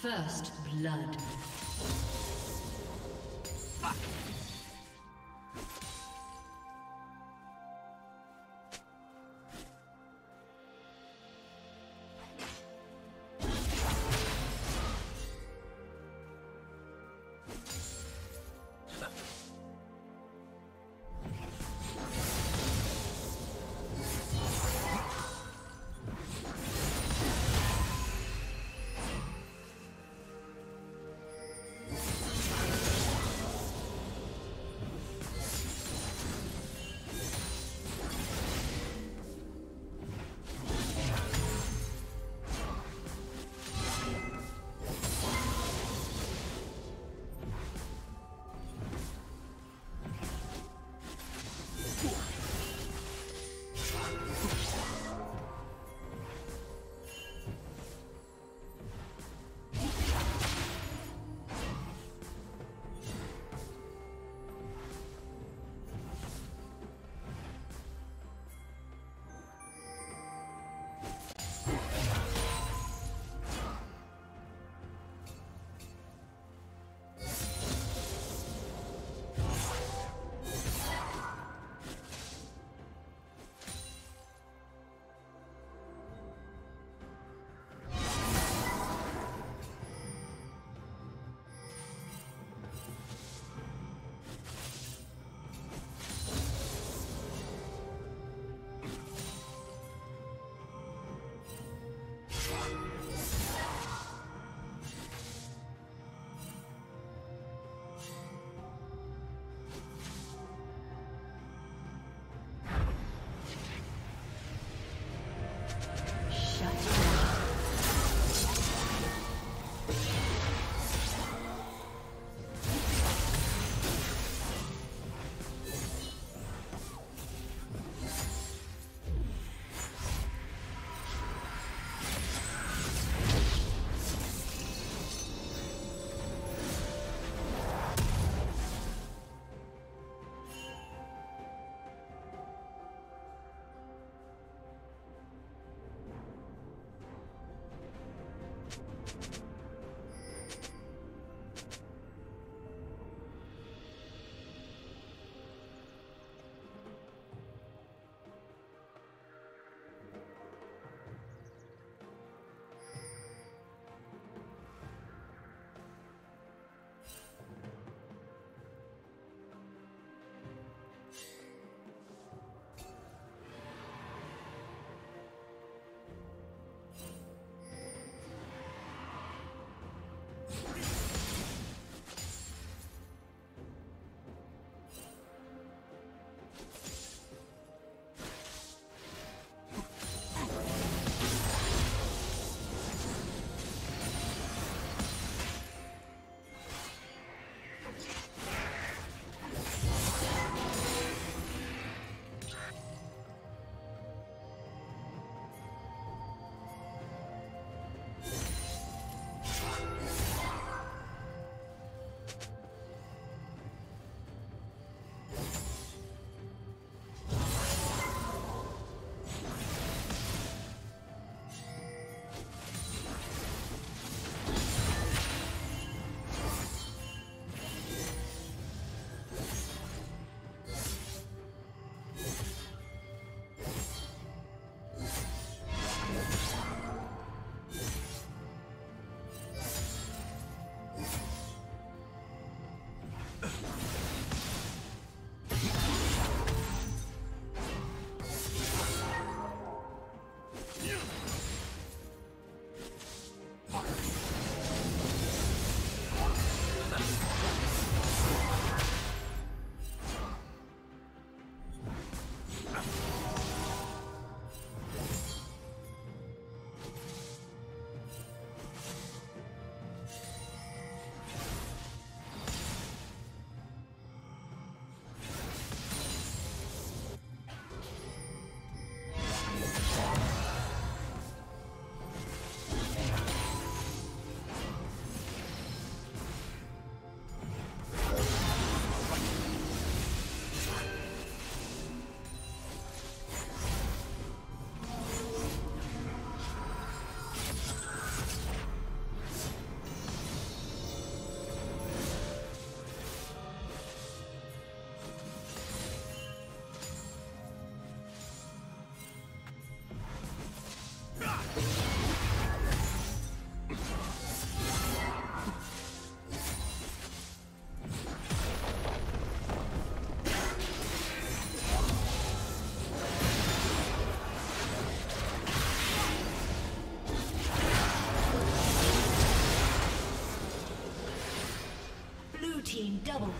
First blood.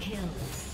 Kill.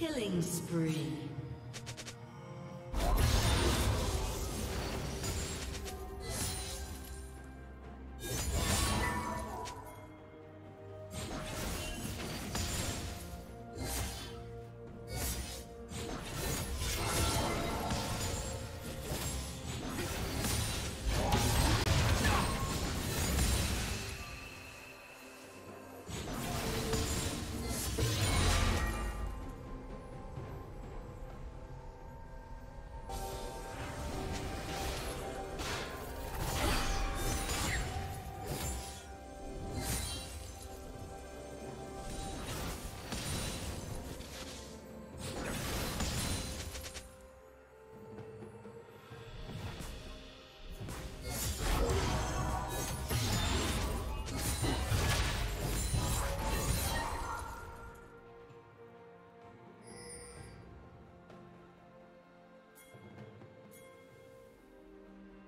Killing spree.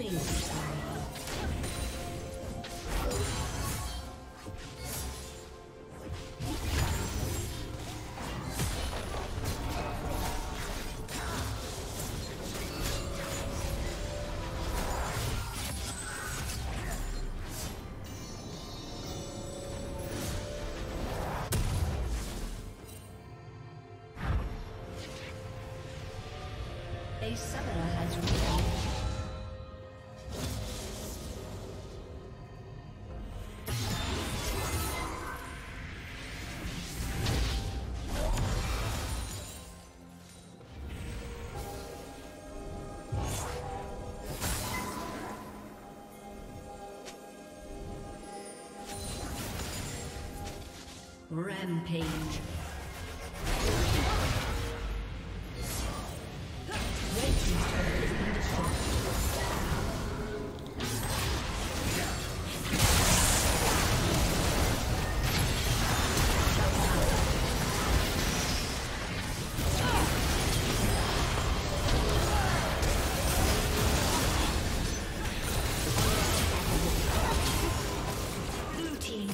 A summoner has Rampage.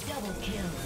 Double kill.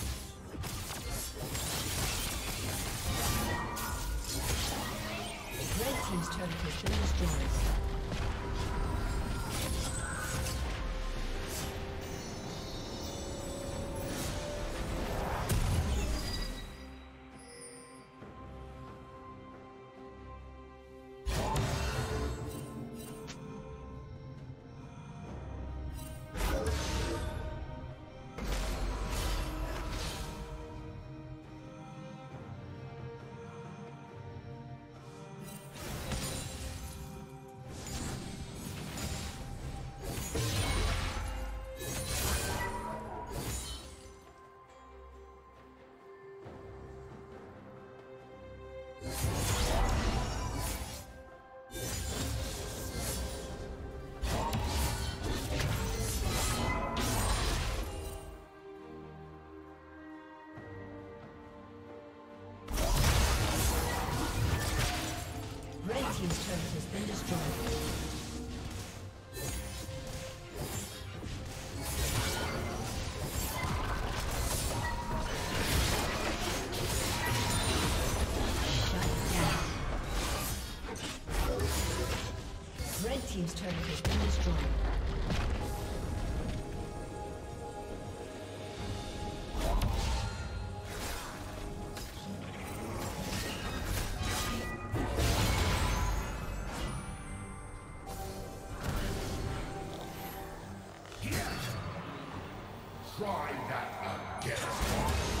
Turret has been destroyed. Try that again.